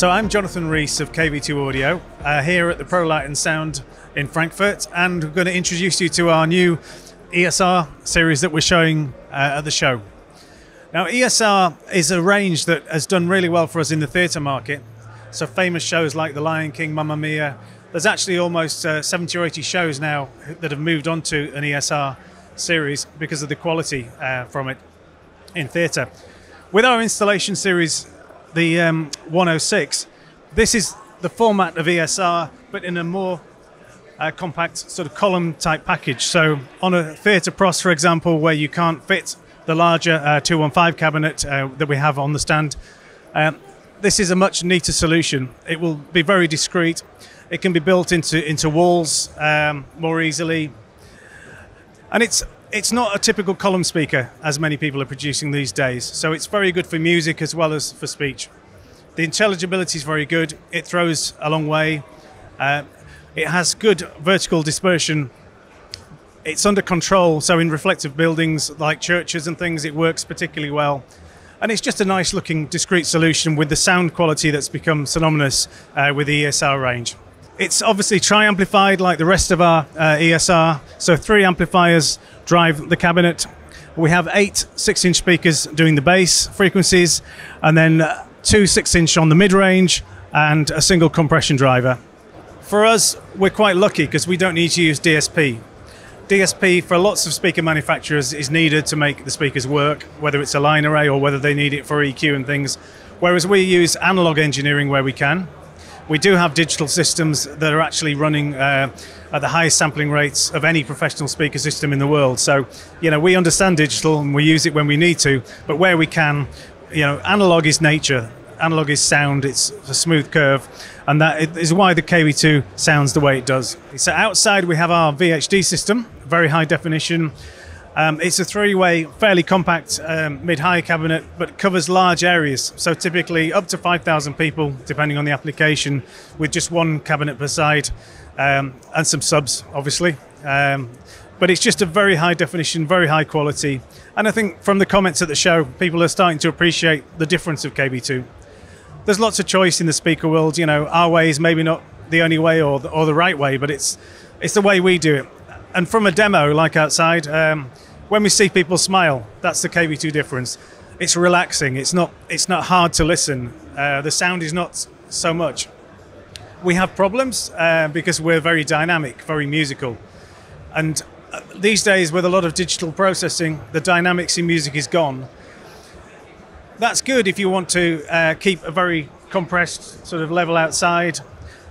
So I'm Jonathan Rees of KV2 Audio uh, here at the ProLight and Sound in Frankfurt, and we're going to introduce you to our new ESR series that we're showing uh, at the show. Now, ESR is a range that has done really well for us in the theatre market. So, famous shows like The Lion King, Mamma Mia. There's actually almost uh, 70 or 80 shows now that have moved on to an ESR series because of the quality uh, from it in theatre. With our installation series, the um, 106, this is the format of ESR, but in a more uh, compact sort of column type package. So on a theatre pros, for example, where you can't fit the larger uh, 215 cabinet uh, that we have on the stand, um, this is a much neater solution. It will be very discreet. It can be built into into walls um, more easily, and it's it's not a typical column speaker as many people are producing these days. So it's very good for music as well as for speech. The intelligibility is very good. It throws a long way. Uh, it has good vertical dispersion. It's under control, so in reflective buildings like churches and things, it works particularly well. And it's just a nice looking discrete solution with the sound quality that's become synonymous uh, with the ESR range. It's obviously tri amplified like the rest of our uh, ESR, so three amplifiers drive the cabinet. We have eight six inch speakers doing the bass frequencies, and then two six inch on the mid range, and a single compression driver. For us, we're quite lucky because we don't need to use DSP. DSP for lots of speaker manufacturers is needed to make the speakers work, whether it's a line array or whether they need it for EQ and things. Whereas we use analog engineering where we can. We do have digital systems that are actually running uh, at the highest sampling rates of any professional speaker system in the world. So, you know, we understand digital and we use it when we need to, but where we can, you know, analog is nature analog is sound, it's a smooth curve, and that is why the KV2 sounds the way it does. So outside we have our VHD system, very high definition. Um, it's a three-way, fairly compact um, mid-high cabinet, but covers large areas. So typically up to 5,000 people, depending on the application, with just one cabinet per side, um, and some subs, obviously. Um, but it's just a very high definition, very high quality. And I think from the comments at the show, people are starting to appreciate the difference of KV2 there's lots of choice in the speaker world. You know, our way is maybe not the only way or the, or the right way, but it's it's the way we do it. And from a demo, like outside, um, when we see people smile, that's the KV2 difference. It's relaxing. It's not it's not hard to listen. Uh, the sound is not so much. We have problems uh, because we're very dynamic, very musical, and uh, these days with a lot of digital processing, the dynamics in music is gone that's good if you want to uh, keep a very compressed sort of level outside,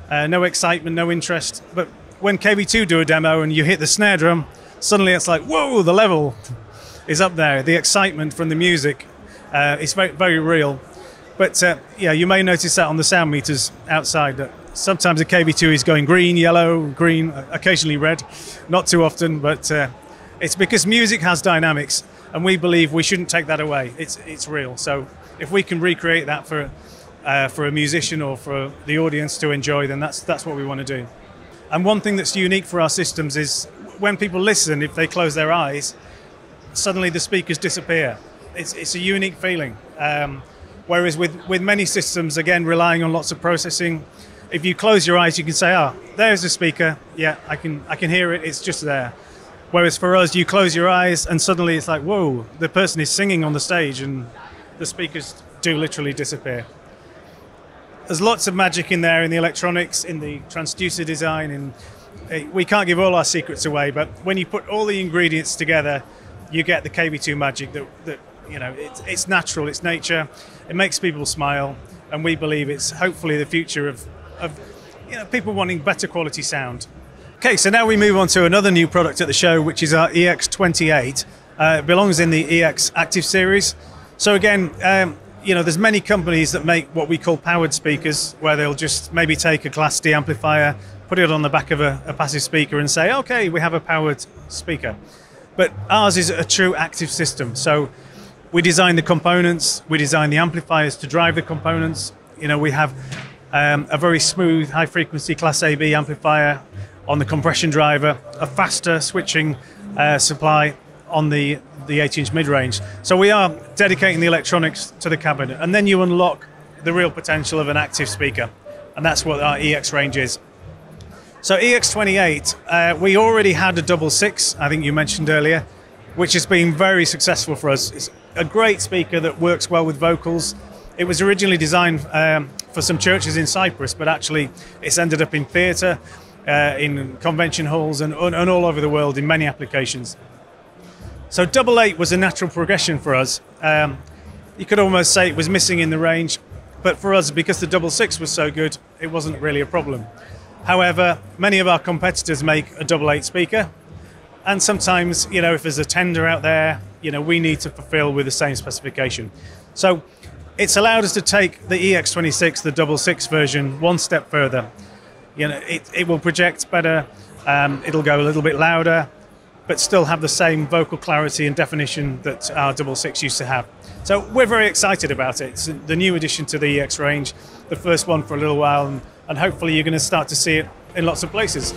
uh, no excitement, no interest. But when KV2 do a demo and you hit the snare drum, suddenly it's like, whoa, the level is up there. The excitement from the music uh, is very, very real. But uh, yeah, you may notice that on the sound meters outside. That sometimes the KV2 is going green, yellow, green, occasionally red. Not too often, but uh, it's because music has dynamics and we believe we shouldn't take that away. It's it's real. So if we can recreate that for uh, for a musician or for the audience to enjoy, then that's that's what we want to do. And one thing that's unique for our systems is when people listen, if they close their eyes, suddenly the speakers disappear. It's it's a unique feeling. Um, whereas with with many systems, again relying on lots of processing, if you close your eyes, you can say, "Ah, oh, there's a speaker. Yeah, I can I can hear it. It's just there." Whereas for us, you close your eyes and suddenly it's like, whoa, the person is singing on the stage and the speakers do literally disappear. There's lots of magic in there in the electronics, in the transducer design, and eh, we can't give all our secrets away, but when you put all the ingredients together, you get the KV2 magic that, that you know, it's, it's natural, it's nature, it makes people smile, and we believe it's hopefully the future of, of you know, people wanting better quality sound. Okay, so now we move on to another new product at the show, which is our EX28. Uh, it belongs in the EX Active series. So again, um, you know, there's many companies that make what we call powered speakers, where they'll just maybe take a Class D amplifier, put it on the back of a, a passive speaker, and say, "Okay, we have a powered speaker." But ours is a true active system. So we design the components, we design the amplifiers to drive the components. You know, we have um, a very smooth, high frequency Class AB amplifier on the compression driver, a faster switching uh, supply on the the 8 inch mid range. So we are dedicating the electronics to the cabinet, and then you unlock the real potential of an active speaker, and that's what our EX range is. So EX28, uh, we already had a double six, I think you mentioned earlier, which has been very successful for us. It's a great speaker that works well with vocals. It was originally designed um, for some churches in Cyprus, but actually it's ended up in theatre, uh, in convention halls, and, and all over the world in many applications. So double eight was a natural progression for us. Um, you could almost say it was missing in the range, but for us, because the double six was so good, it wasn't really a problem. However, many of our competitors make a double eight speaker, and sometimes, you know, if there's a tender out there, you know, we need to fulfill with the same specification. So it's allowed us to take the EX26, the double six version, one step further. You know, it, it will project better, um, it'll go a little bit louder, but still have the same vocal clarity and definition that our double six used to have. So we're very excited about it. It's the new addition to the EX range, the first one for a little while, and, and hopefully you're going to start to see it in lots of places.